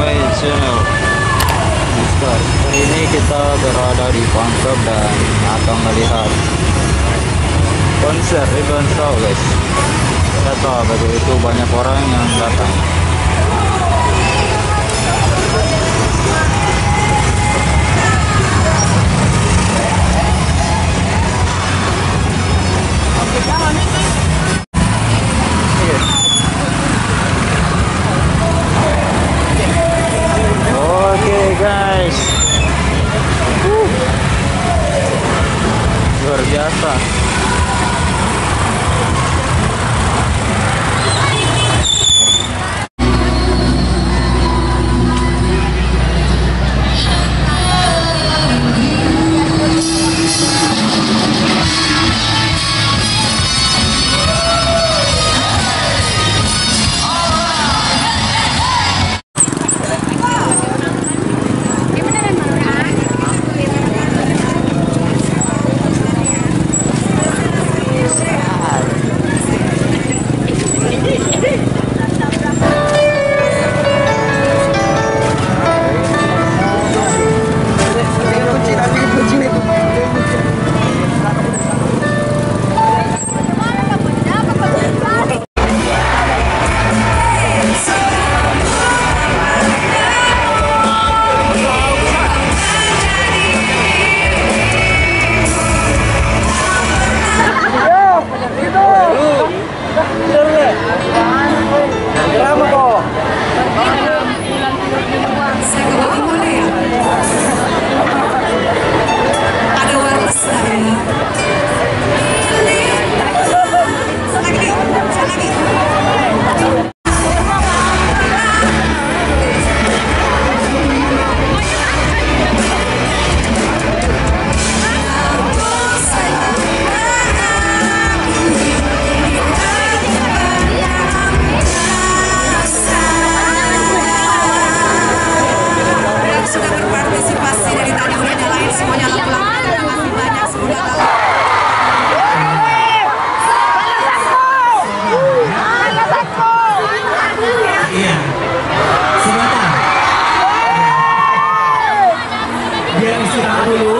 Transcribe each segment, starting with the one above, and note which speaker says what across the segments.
Speaker 1: my channel Mister Hari ini kita berada di Pangkep dan akan melihat konser Ribbon Show guys. Kita tahu begitu itu banyak orang yang datang. Oke, Sarah.
Speaker 2: ไม่รู้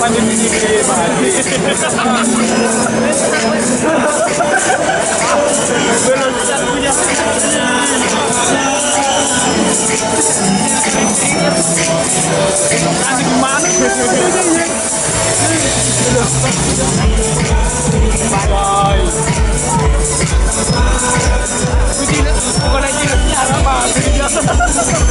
Speaker 3: Quando eu pedi pra ele, Rồi. Quý chị nữa, cô có lẽ chị được nhà đó mà.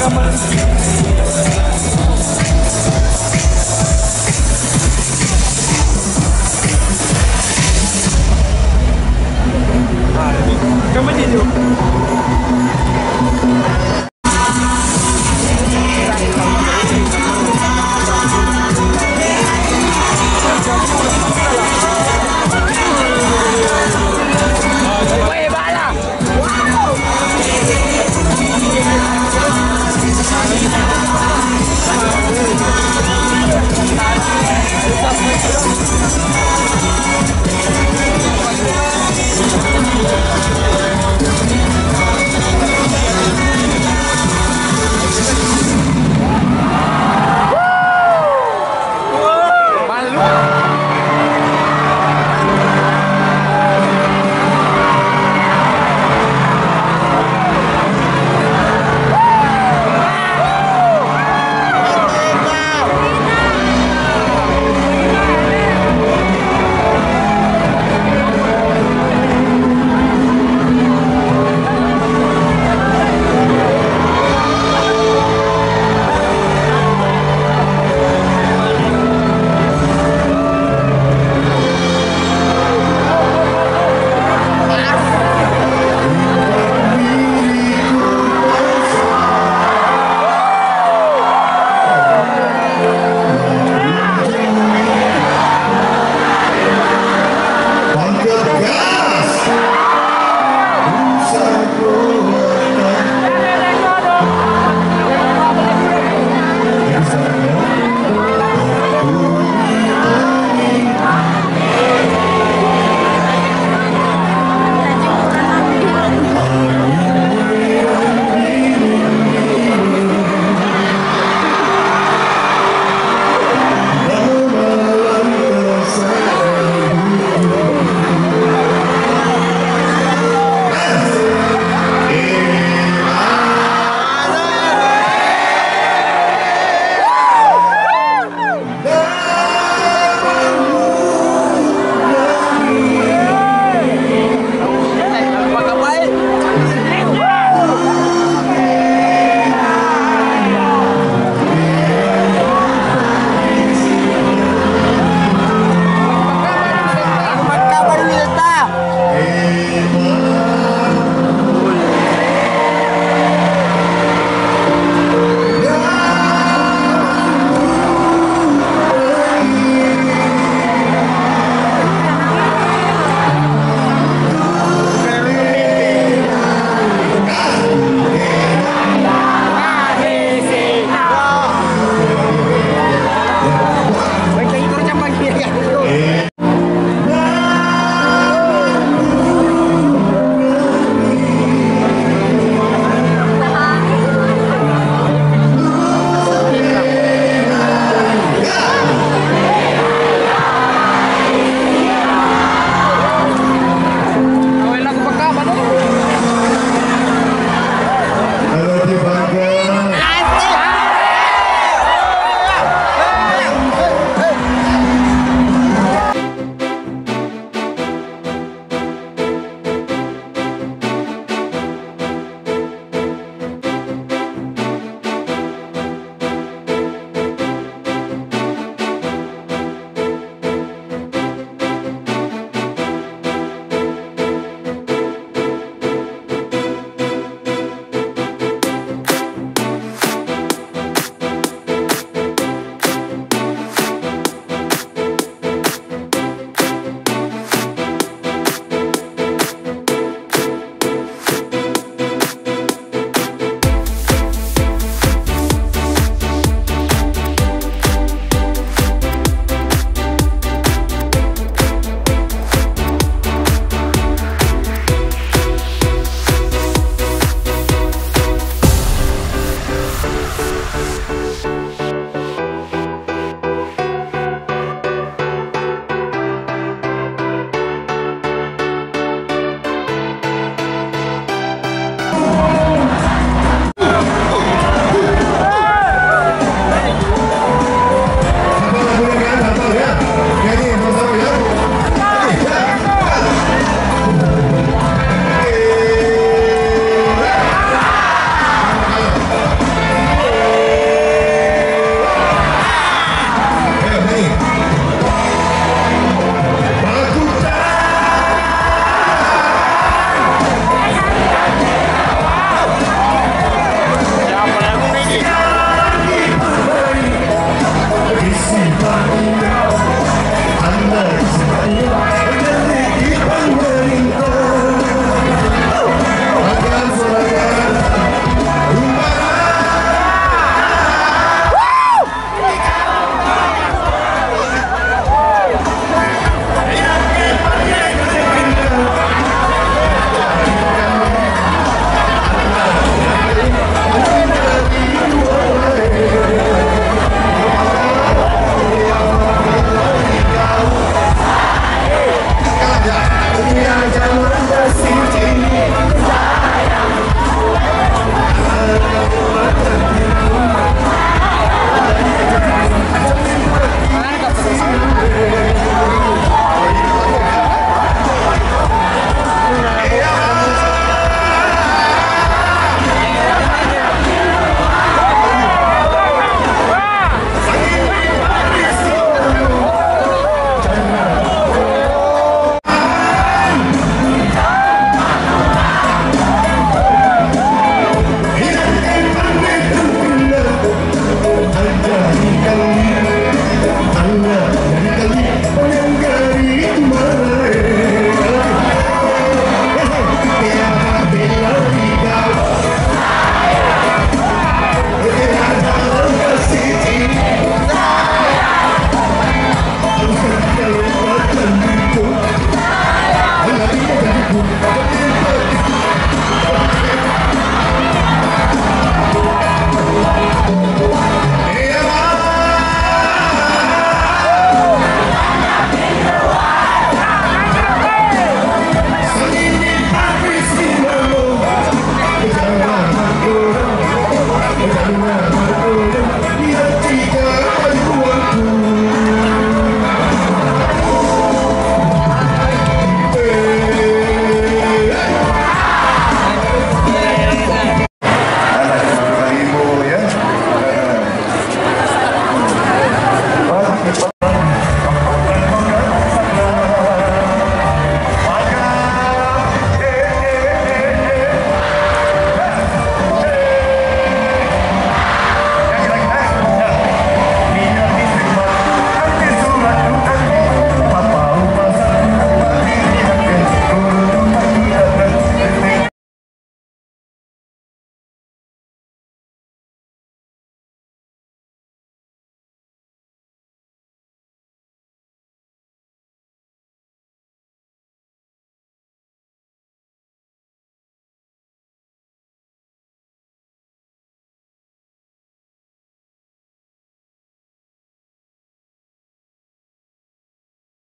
Speaker 3: Braga, mano.